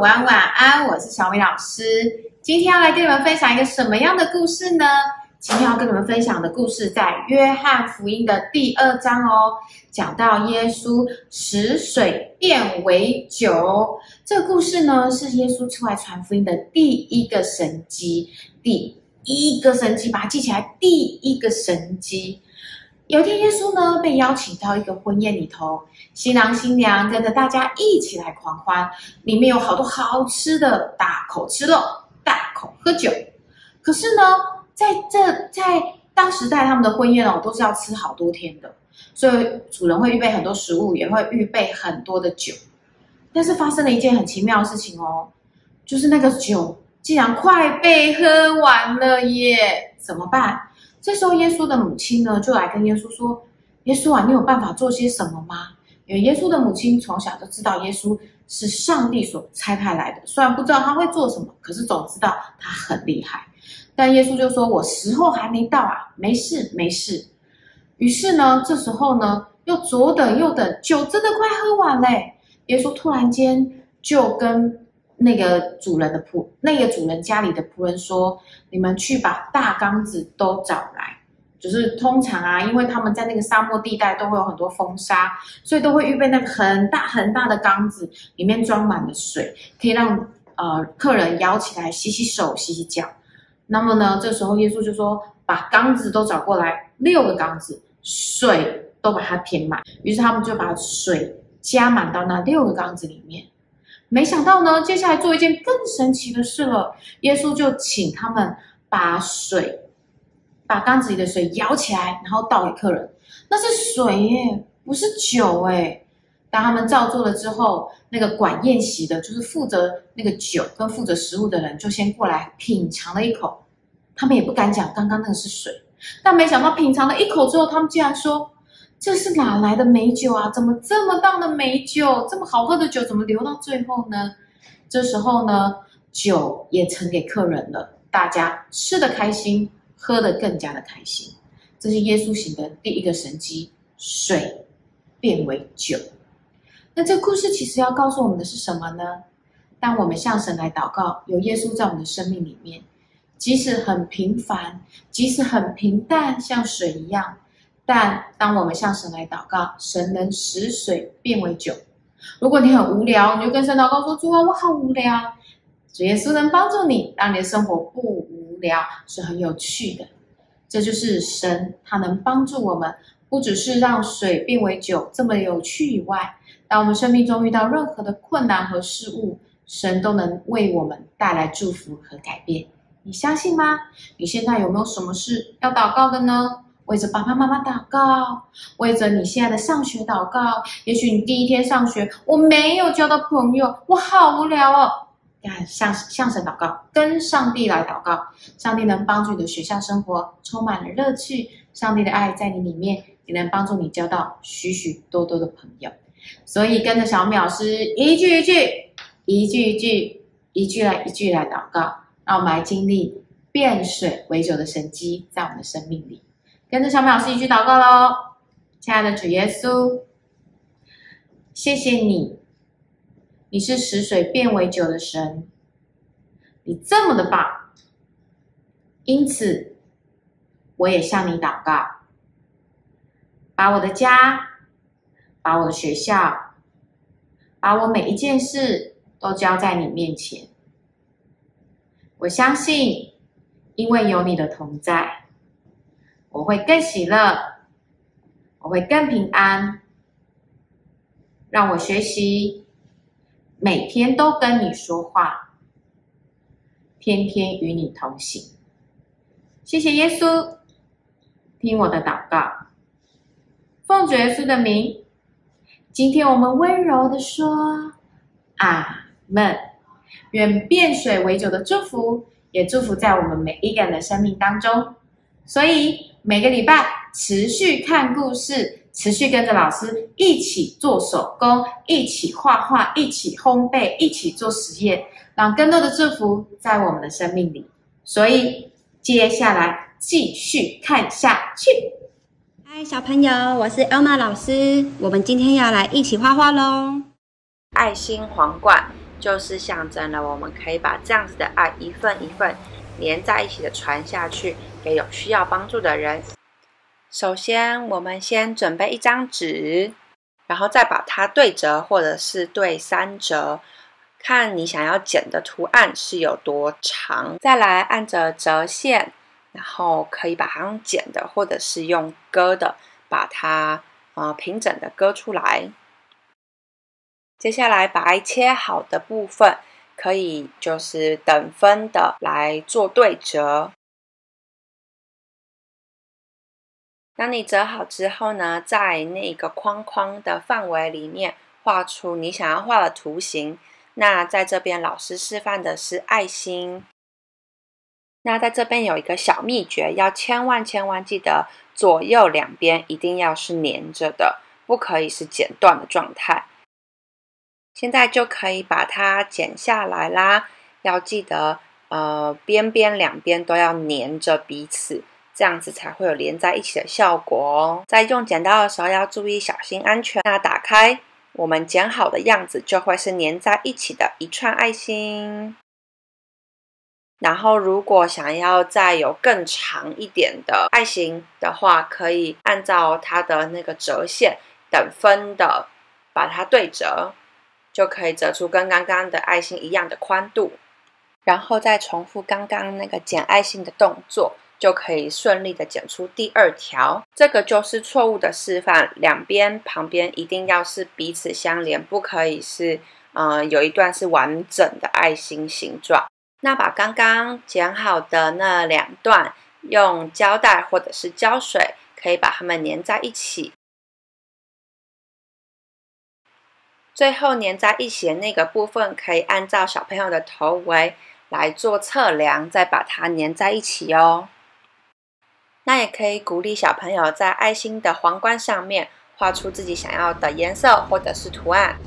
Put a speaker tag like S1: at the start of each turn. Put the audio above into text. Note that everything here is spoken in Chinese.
S1: 午安，晚安，我是小美老师。今天要来跟你们分享一个什么样的故事呢？今天要跟你们分享的故事在约翰福音的第二章哦，讲到耶稣使水变为酒。这个故事呢，是耶稣出来传福音的第一个神迹，第一个神迹，把它记起来，第一个神迹。有一天，耶稣呢被邀请到一个婚宴里头，新郎新娘跟着大家一起来狂欢，里面有好多好吃的，大口吃肉，大口喝酒。可是呢，在这在当时代他们的婚宴哦，都是要吃好多天的，所以主人会预备很多食物，也会预备很多的酒。但是发生了一件很奇妙的事情哦，就是那个酒竟然快被喝完了耶！怎么办？这时候，耶稣的母亲呢，就来跟耶稣说：“耶稣啊，你有办法做些什么吗？”因为耶稣的母亲从小就知道耶稣是上帝所差派来的，虽然不知道他会做什么，可是总知道他很厉害。但耶稣就说：“我时候还没到啊，没事，没事。”于是呢，这时候呢，又左等右等，酒真的快喝完嘞。耶稣突然间就跟。那个主人的仆，那个主人家里的仆人说：“你们去把大缸子都找来。就是通常啊，因为他们在那个沙漠地带都会有很多风沙，所以都会预备那个很大很大的缸子，里面装满了水，可以让呃客人舀起来洗洗手、洗洗脚。那么呢，这时候耶稣就说：把缸子都找过来，六个缸子，水都把它填满。于是他们就把水加满到那六个缸子里面。”没想到呢，接下来做一件更神奇的事了。耶稣就请他们把水，把缸子里的水舀起来，然后倒给客人。那是水耶，不是酒哎。当他们照做了之后，那个管宴席的，就是负责那个酒跟负责食物的人，就先过来品尝了一口。他们也不敢讲刚刚那个是水，但没想到品尝了一口之后，他们竟然说。这是哪来的美酒啊？怎么这么大的美酒，这么好喝的酒，怎么留到最后呢？这时候呢，酒也盛给客人了，大家吃的开心，喝的更加的开心。这是耶稣行的第一个神迹，水变为酒。那这故事其实要告诉我们的是什么呢？当我们向神来祷告，有耶稣在我们的生命里面，即使很平凡，即使很平淡，像水一样。但当我们向神来祷告，神能使水变为酒。如果你很无聊，你就跟神祷告说：“主啊，我好无聊。”主耶稣能帮助你，让你的生活不无聊，是很有趣的。这就是神，他能帮助我们，不只是让水变为酒这么有趣以外，当我们生命中遇到任何的困难和事物，神都能为我们带来祝福和改变。你相信吗？你现在有没有什么事要祷告的呢？为着爸爸妈妈祷告，为着你现在的上学祷告。也许你第一天上学，我没有交到朋友，我好无聊哦。看，向向神祷告，跟上帝来祷告，上帝能帮助你的学校生活充满了乐趣。上帝的爱在你里面，也能帮助你交到许许多多的朋友。所以跟着小淼师一句一句，一句一句，一句来一句来祷告，让我们来经历变水为酒的神迹，在我们的生命里。跟着小美老师一起祷告喽，亲爱的主耶稣，谢谢你，你是使水变为酒的神，你这么的棒，因此我也向你祷告，把我的家，把我的学校，把我每一件事都交在你面前，我相信，因为有你的同在。我会更喜乐，我会更平安。让我学习，每天都跟你说话，天天与你同行。谢谢耶稣，听我的祷告，奉主耶稣的名。今天我们温柔的说：“阿门。”愿变水为酒的祝福，也祝福在我们每一个人的生命当中。所以。每个礼拜持续看故事，持续跟着老师一起做手工，一起画画，一起烘焙，一起做实验，让更多的祝福在我们的生命里。所以接下来继续看下去。
S2: 嗨，小朋友，我是 Elma 老师，我们今天要来一起画画喽。
S3: 爱心皇冠就是象征了我们可以把这样子的爱一份一份连在一起的传下去，给有需要帮助的人。首先，我们先准备一张纸，然后再把它对折或者是对三折，看你想要剪的图案是有多长。再来按着折线，然后可以把它用剪的或者是用割的，把它呃平整的割出来。接下来把切好的部分，可以就是等分的来做对折。当你折好之后呢，在那个框框的范围里面画出你想要画的图形。那在这边老师示范的是爱心。那在这边有一个小秘诀，要千万千万记得左右两边一定要是连着的，不可以是剪断的状态。现在就可以把它剪下来啦。要记得，呃，边边两边都要粘着彼此。这样子才会有连在一起的效果哦。在用剪刀的时候要注意小心安全。那打开我们剪好的样子，就会是粘在一起的一串爱心。然后如果想要再有更长一点的爱心的话，可以按照它的那个折线等分的把它对折，就可以折出跟刚刚的爱心一样的宽度。然后再重复刚刚那个剪爱心的动作。就可以顺利的剪出第二条，这个就是错误的示范。两边旁边一定要是彼此相连，不可以是，呃，有一段是完整的爱心形状。那把刚刚剪好的那两段，用胶带或者是胶水，可以把它们粘在一起。最后粘在一起的那个部分，可以按照小朋友的头围来做测量，再把它粘在一起哦。那也可以鼓励小朋友在爱心的皇冠上面画出自己想要的颜色或者是图案。